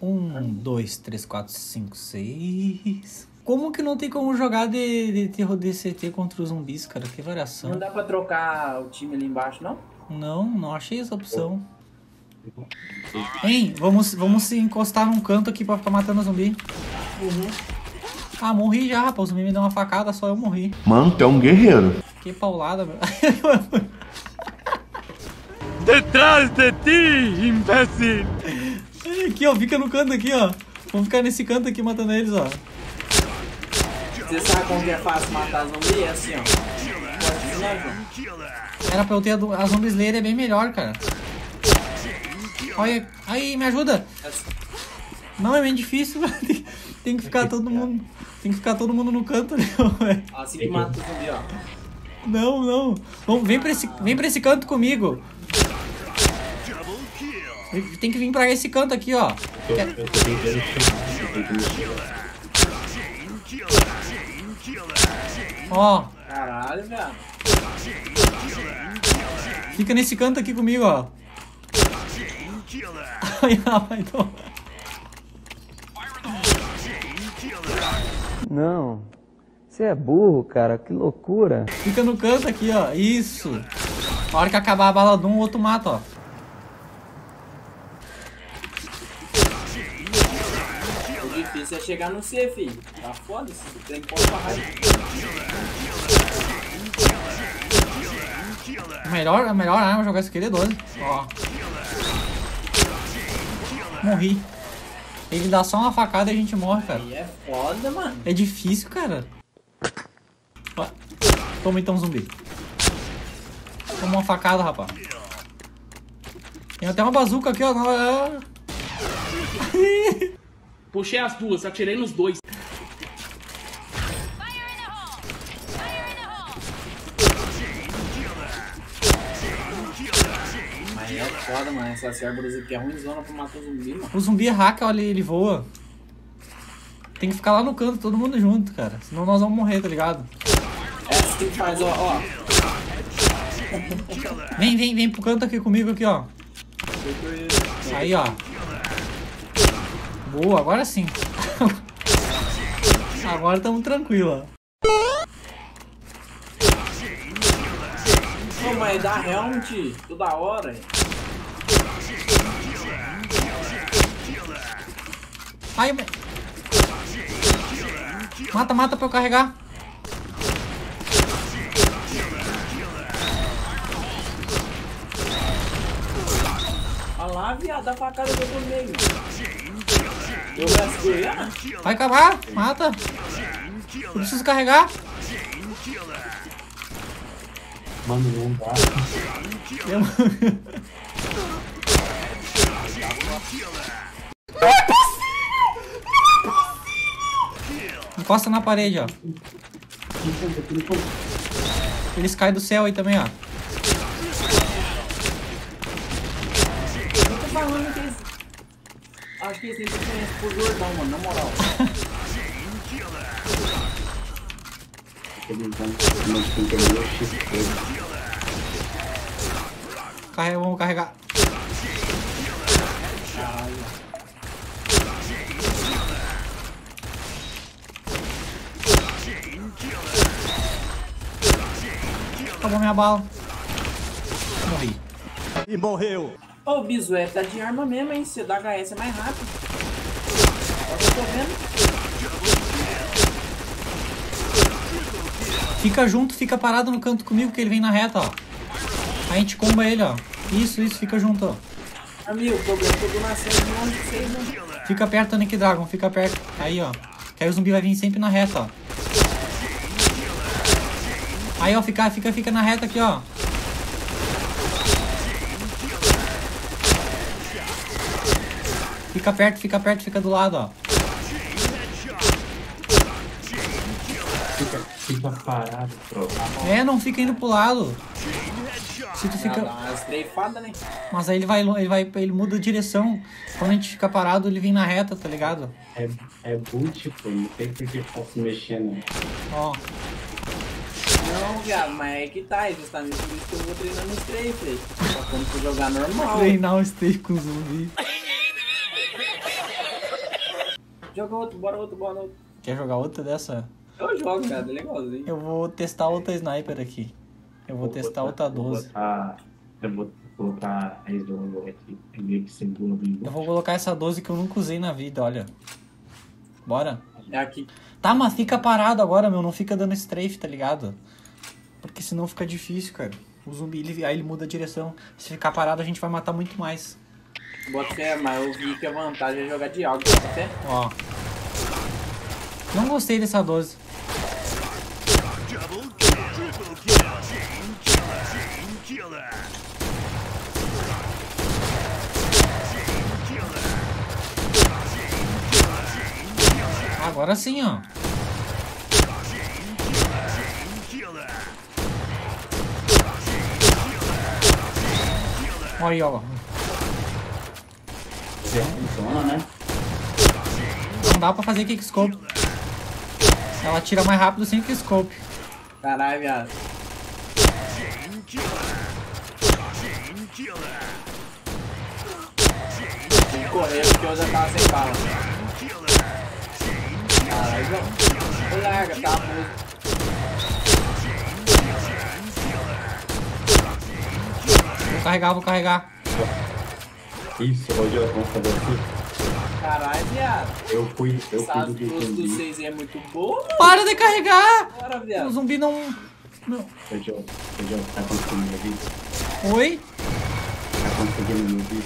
Um, dois, três, quatro, cinco, seis. Como que não tem como jogar de, de terror DCT contra os zumbis, cara? Que variação. Não dá pra trocar o time ali embaixo, não? Não, não achei essa opção. Hein, vamos, vamos se encostar num canto aqui pra ficar matando zumbi. Ah, morri já, rapaz. O zumbi me deu uma facada, só eu morri. Mano, tu é um guerreiro. Que paulada, meu. Detrás de ti, imbécil! Aqui, ó. Fica no canto aqui, ó. Vamos ficar nesse canto aqui matando eles, ó. Você sabe como que é fácil matar zumbi? É assim, ó. Pode né? Era pra eu ter a, a Zombie Slayer, é bem melhor, cara. Olha, aí, me ajuda. Não, é bem difícil, velho. Tem que ficar todo mundo. Tem que ficar todo mundo no canto ali, ó, velho. Assim que mata o zumbi, ó. Não, não. Vamos, vem pra esse, vem pra esse canto comigo. Tem que vir pra esse canto aqui, ó. Eu, eu tô tentando. Ó, Caralho, velho. fica nesse canto aqui comigo, ó. Ai, vai. Não. Você é burro, cara. Que loucura. Fica no canto aqui, ó. Isso. Na hora que acabar a bala de um, o outro mata, ó. O difícil é chegar no C, filho. Tá foda, esse trem pode parar. Melhor, a melhor arma jogar isso aqui é 12. Ó. Morri. Ele dá só uma facada e a gente morre, cara. Aí é foda, mano. É difícil, cara. Ó. Toma então, zumbi. Toma uma facada, rapaz. Tem até uma bazuca aqui, ó. Puxei as duas, atirei nos dois. Mas é foda, mano. Essa árvores aqui é ruimzona pra matar zumbi, mano. O zumbi é hacker, olha, ele voa. Tem que ficar lá no canto, todo mundo junto, cara. Senão nós vamos morrer, tá ligado? É assim que faz, ó, ó. Vem, vem, vem pro canto aqui comigo aqui, ó. Aí, ó. Boa, agora sim. agora estamos tranquilo, ó. Ô, mas dá helmet toda hora. Ai, Mata, mata pra eu carregar. Olha lá, viado, dá facada do meio. Eu? Vai acabar, mata. Eu preciso carregar. Mano, não dá. Eu- Encosta na parede, ó. Eles caem do céu aí também, ó. Eu tô falando que eles... Acho que eles têm diferença por gordão, mano, na moral. Tem que. Carrega, vamos carregar. Acabou minha bala. Morri. E morreu. Ô, Bizu, é, tá de arma mesmo, hein? Você dá HS é mais rápido. O eu tô vendo. Fica junto, fica parado no canto comigo que ele vem na reta, ó. A gente comba ele, ó. Isso, isso, fica junto, ó. Amigo, o eu tô nascendo de longe de vocês, né? Fica perto do Nick Dragon, fica perto. Aí, ó. Que aí o zumbi vai vir sempre na reta, ó. Aí, ó, fica, fica, fica na reta aqui, ó. Fica perto, fica perto, fica do lado, ó. Fica, fica parado, tropa. É, não fica indo pro lado. Se tu fica... né? Mas aí ele vai, ele vai, ele muda a direção. Quando a gente fica parado, ele vem na reta, tá ligado? É, é boot, pô. Não tem por que ficar se mexendo. Ó. Não, viado, mas é que tá, é justamente por isso que eu vou treinando strafe, velho. Só quando for jogar normal. Treinar o stay com zumbi. Joga outro, bora outro, bora outro. Quer jogar outra dessa? Eu jogo, cara, é legalzinho. Eu vou testar outra sniper aqui. Eu vou testar outra 12. Vou botar, eu vou colocar a Resolver aqui. É meio que seguro. Eu vou colocar essa 12 que eu nunca usei na vida, olha. Bora. É aqui. Tá, mas fica parado agora, meu. Não fica dando strafe, tá ligado? Porque senão fica difícil, cara. O zumbi, ele, aí ele muda a direção. Se ficar parado, a gente vai matar muito mais. Bota fé, mas eu vi que a vantagem é jogar de algo, bota fé. Ó. Não gostei dessa 12. Double kill. Triple kill. Chain killer. Chain killer. Chain killer. Chain killer. Chain killer. Agora sim, ó. Olha aí, ó. Já funciona, né? Não dá pra fazer kickscope. Ela tira mais rápido sem kickscope. Caralho, viado. Tem que correr porque eu já tava sem bala. Caralho. Larga, tá puto. Vou carregar, vou carregar. Isso, hoje eu vou fazer assim. Caralho, viado. Eu fui, eu Essa fui do que luz do entendi. 6 é muito boa. Para de carregar! Bora, O viado. zumbi não... não- hoje eu tá conseguindo me ouvir? Oi? Tá conseguindo me ouvir?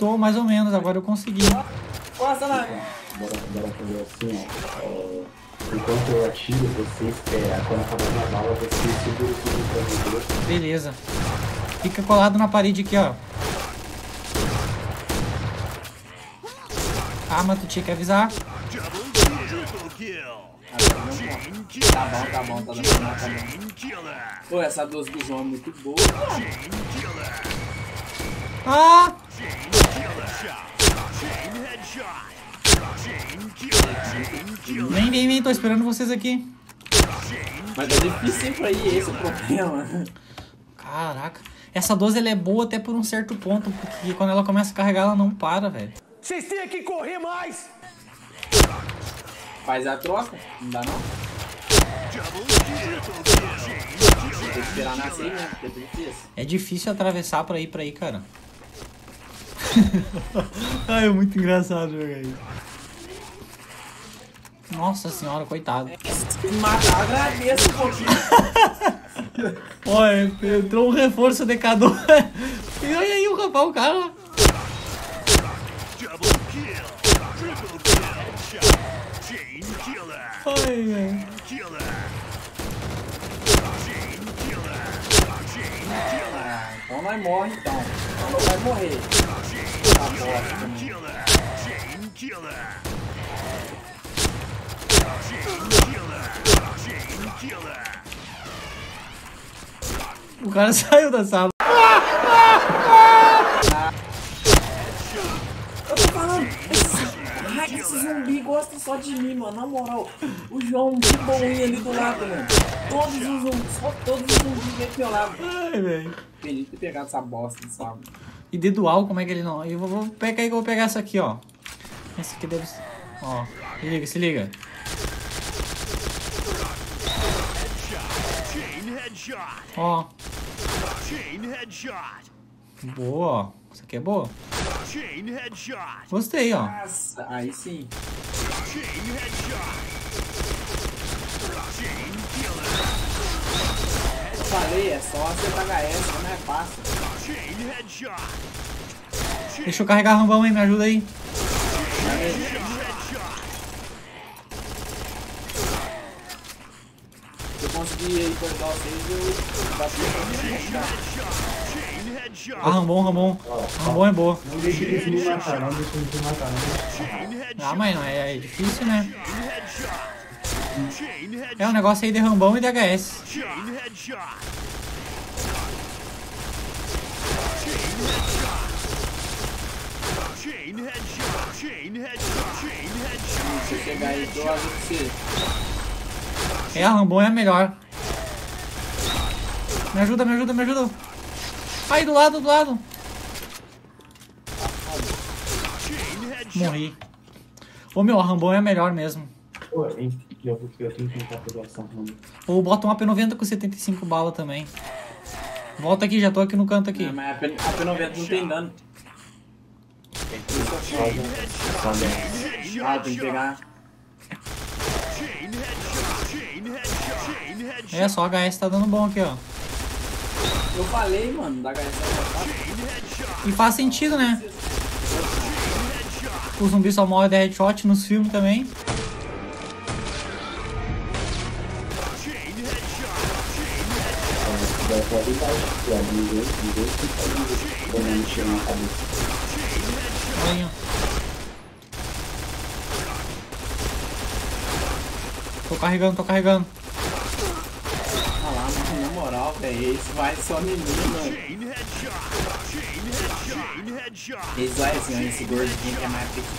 Tô mais ou menos, agora eu consegui. Costa lá. Bora, bora fazer assim, ó. É, enquanto eu atiro, você espera. Quando acabar minha bala, você segura tudo pra mim. Beleza. Fica colado na parede aqui, ó. Ah, mas tu tinha que avisar. Tá bom, tá bom, tá bom, tá bom. Tá. Pô, essa 12 do João é muito boa. Ah! Vem, vem, vem, tô esperando vocês aqui. Mas é difícil pra ir esse é o problema. Caraca. Essa 12 ela é boa até por um certo ponto, porque quando ela começa a carregar, ela não para, velho. Vocês têm que correr mais. Faz a troca, não dá não? Tem que esperar nascer porque é difícil. É difícil atravessar pra ir pra aí, cara. Ai, é muito engraçado jogar isso. Nossa senhora, coitado. Matar, agradeço um pouquinho. Olha, entrou um reforço de cada um. E olha aí o rapaz, o cara. Ai, ai. Ah, então nós morre então. Então não vai morrer. Tá bosta. O cara saiu da sala. Esse, zumbi gosta só de mim, mano. Na moral, o João de boinha ali do lado, mano. Todos os zumbis, só todos os zumbis vêm aqui ao lado. Ai, velho. Feliz de ter pegado essa bosta, sabe? E de dual, como é que ele não. Eu vou, vou pegar aí que eu vou pegar essa aqui, ó. Essa aqui deve ser. Ó, se liga, se liga. Chain headshot. Ó, boa, ó. Essa aqui é boa. Chain headshot. Gostei, ó. Nossa, aí sim. Chain headshot. Chain killer. Eu falei, é só acertar HS, não é fácil. Chain headshot. Deixa eu carregar rambão aí, me ajuda aí. Headshot. Se eu conseguir aí cortar vocês, eu bati pra. Ah, rambom, rambom. Rambom é boa. Não deixa eles me matar, não deixa eles me matar, não. Ah, mas não, é, é difícil, né? É um negócio aí de rambão e de HS. Chain headshot. Chain headshot. Chain headshot. Se aí, você. É, a rambom é a melhor. Me ajuda, me ajuda, me ajuda. Aí, do lado, do lado. Morri. Ô meu, a Rambon é a melhor mesmo. Pô, eu, tenho que tentar pegar essa Rambo. Ou bota um AP90 com 75 bala também. Volta aqui, já tô aqui no canto aqui. Não, mas a P- a P90 não tem dano. Ah, tem que pegar. É, só HS tá dando bom aqui, ó. Eu falei, mano, da HS. E faz sentido, né? O zumbi só morre de headshot nos filmes também. Tô carregando, tô carregando. Ah lá, mano, na moral, velho, esse vai só mim, mano. Chain headshot. Chain headshot. Chain headshot. Esse vai assim, esse gordinho que é mais pequeno.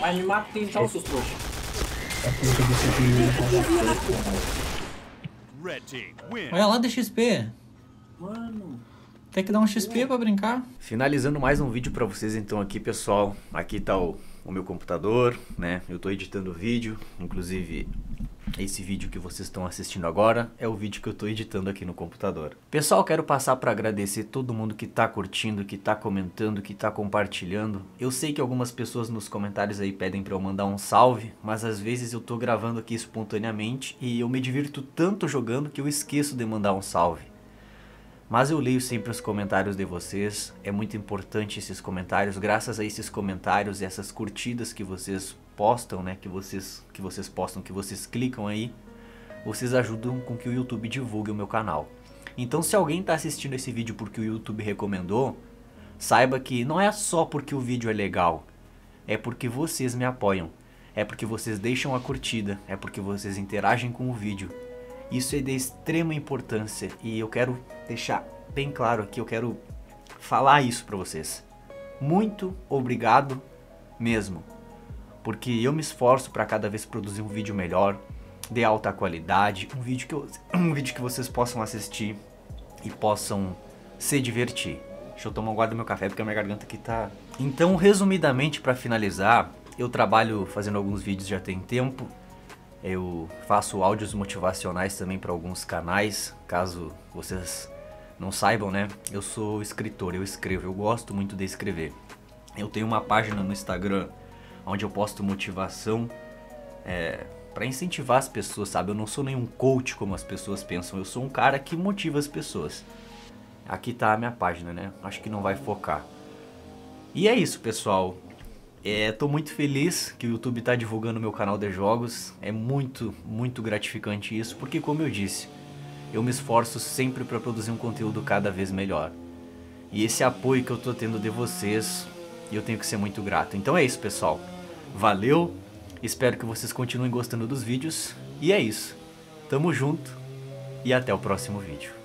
Mas me mata então, seus trouxas. Olha lá, XP. Mano. Tem que dar um XP pra brincar. Finalizando mais um vídeo pra vocês então aqui, pessoal. Aqui tá o, o meu computador, né? Eu tô editando o vídeo, inclusive esse vídeo que vocês estão assistindo agora é o vídeo que eu tô editando aqui no computador. Pessoal, quero passar para agradecer todo mundo que tá curtindo, que tá comentando, que tá compartilhando. Eu sei que algumas pessoas nos comentários aí pedem para eu mandar um salve, mas às vezes eu tô gravando aqui espontaneamente e eu me divirto tanto jogando que eu esqueço de mandar um salve. Mas eu leio sempre os comentários de vocês, é muito importante esses comentários, graças a esses comentários e essas curtidas que vocês postam, né, que vocês que vocês postam, que vocês clicam aí, vocês ajudam com que o YouTube divulgue o meu canal. Então, se alguém está assistindo esse vídeo porque o YouTube recomendou, saiba que não é só porque o vídeo é legal, é porque vocês me apoiam, é porque vocês deixam a curtida, é porque vocês interagem com o vídeo. Isso é de extrema importância e eu quero deixar bem claro aqui, eu quero falar isso para vocês. Muito obrigado mesmo, porque eu me esforço para cada vez produzir um vídeo melhor, de alta qualidade, um vídeo que eu, um vídeo que vocês possam assistir e possam se divertir. Deixa eu tomar um guarda do meu café porque a minha garganta aqui tá. Então, resumidamente para finalizar, eu trabalho fazendo alguns vídeos já tem tempo. Eu faço áudios motivacionais também para alguns canais, caso vocês não saibam, né? Eu sou escritor, eu escrevo, eu gosto muito de escrever. Eu tenho uma página no Instagram onde eu posto motivação é, para incentivar as pessoas, sabe? Eu não sou nenhum coach como as pessoas pensam, eu sou um cara que motiva as pessoas. Aqui tá a minha página, né? Acho que não vai focar. E é isso, pessoal. É, tô muito feliz que o YouTube tá divulgando meu canal de jogos. É muito, muito gratificante isso, porque como eu disse, eu me esforço sempre para produzir um conteúdo cada vez melhor. E esse apoio que eu tô tendo de vocês, eu tenho que ser muito grato. Então é isso, pessoal. Valeu. Espero que vocês continuem gostando dos vídeos. E é isso. Tamo junto e até o próximo vídeo.